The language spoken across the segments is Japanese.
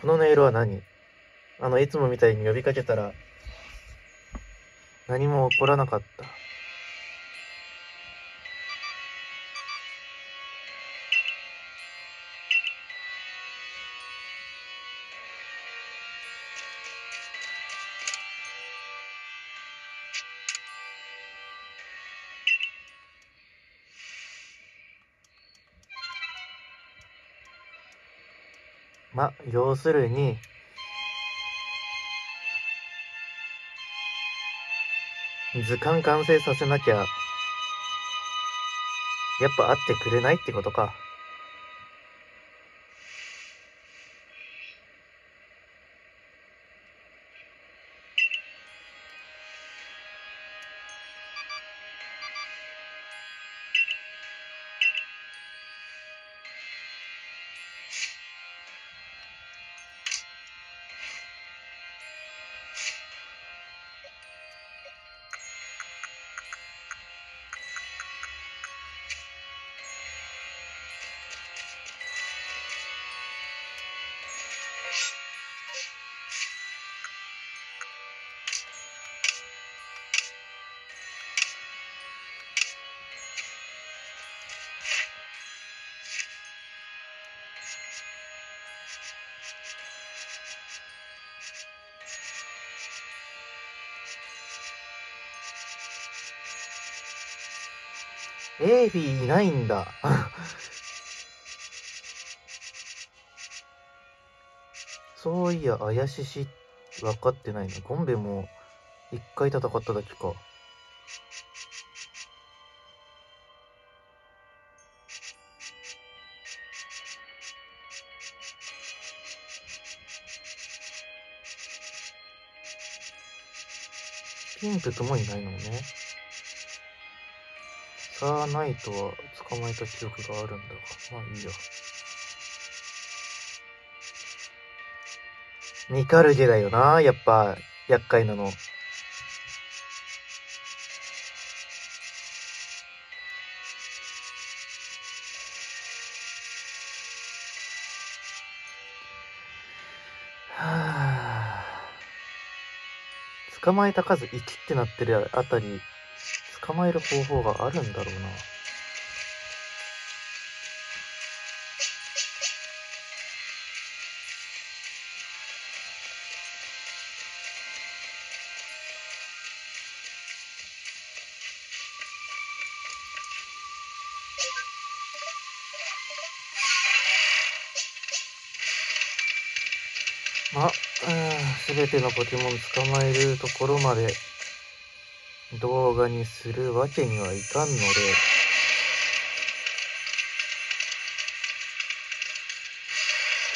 この音色は何？あの、いつもみたいに呼びかけたら、何も起こらなかった。ま、要するに、図鑑完成させなきゃ、やっぱ会ってくれないってことか。エイビーいないんだ。そういや、怪しし分かってないな。ゴンベも一回戦っただけか。ピンクともいないのもね。さあ、ナイトは捕まえた記憶があるんだが、まあいいや。ニカルゲだよな、やっぱ、厄介なの。捕まえた数1ってなってるあたり、捕まえる方法があるんだろうな。まあ、すべてのポケモン捕まえるところまで動画にするわけにはいかんので、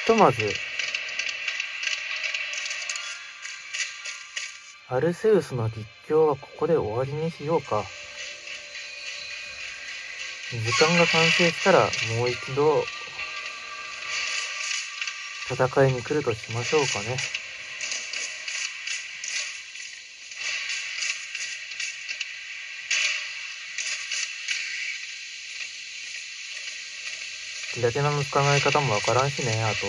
ひとまず、アルセウスの立教はここで終わりにしようか。時間が完成したらもう一度戦いに来るとしましょうかね。ラキラの捕まえ方もわからんしね、あと。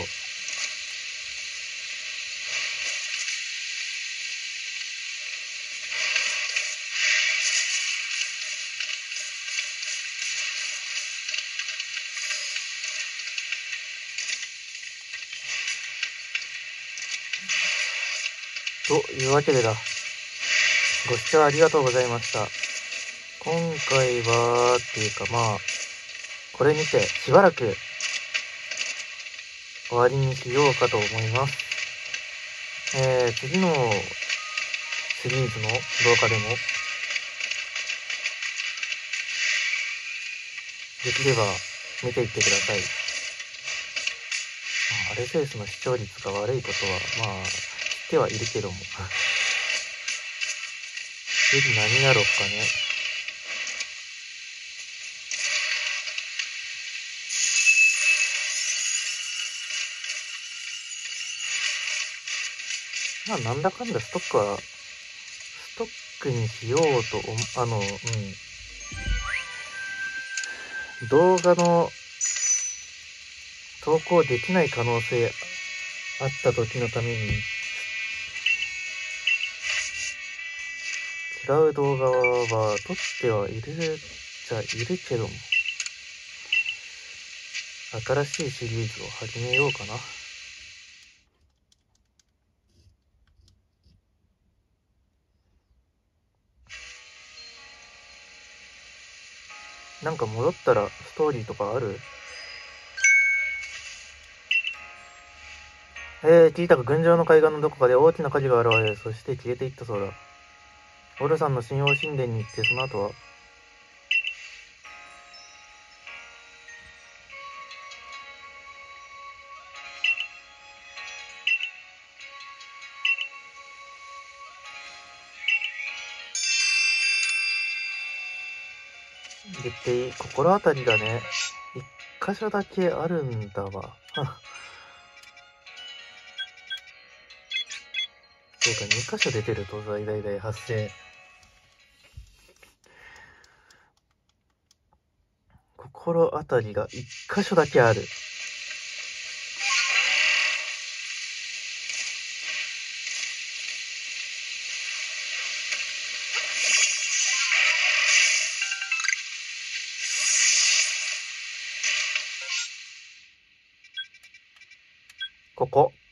というわけでだ。ご視聴ありがとうございました。今回は、っていうかまあ、これにてしばらく終わりにしようかと思います。えー、次のシリーズの動画でも、できれば見ていってください。まあ、アレセウスの視聴率が悪いことは、まあ、知ってはいるけども。次何やろっかね。まあ、なんだかんだストックは、ストックにしようと、あの、うん。動画の投稿できない可能性会った時のために、違う動画は撮ってはいるじゃいるけども、新しいシリーズを始めようかな。なんか戻ったらストーリーとかある？えー、聞いたか群青の海岸のどこかで大きな火事が現れ、そして消えていったそうだ。オルさんの信用神殿に行って、その後は？って心当たりがね、一箇所だけあるんだわ。そうか、2箇所出てると大大々発生。心当たりが一箇所だけある。こ。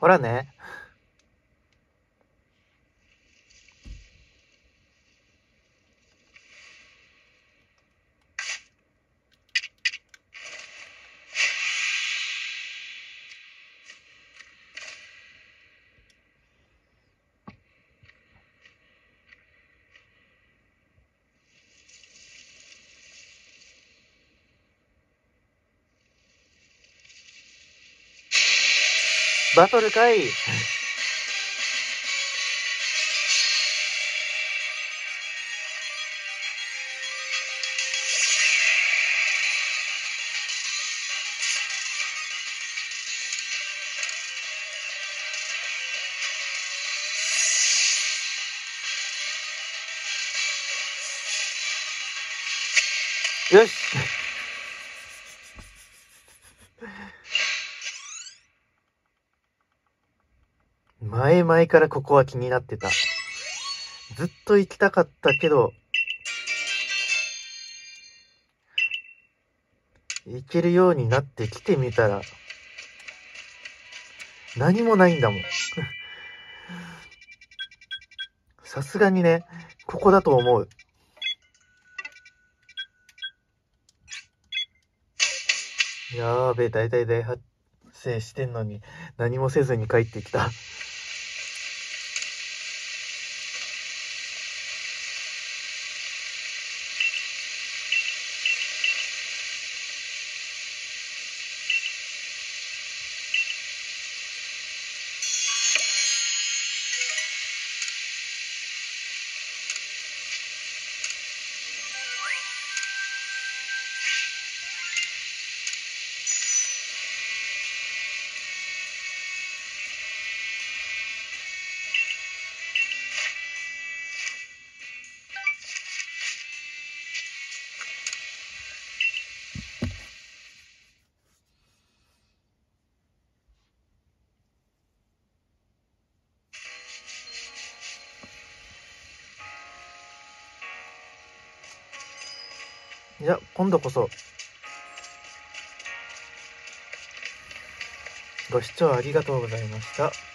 ほらね。バトルかい。よし。前々からここは気になってた。ずっと行きたかったけど、行けるようになって来てみたら、何もないんだもん。さすがにね、ここだと思う。やーべ、大体大発生してんのに、何もせずに帰ってきた。じゃ、今度こそ、ご視聴ありがとうございました。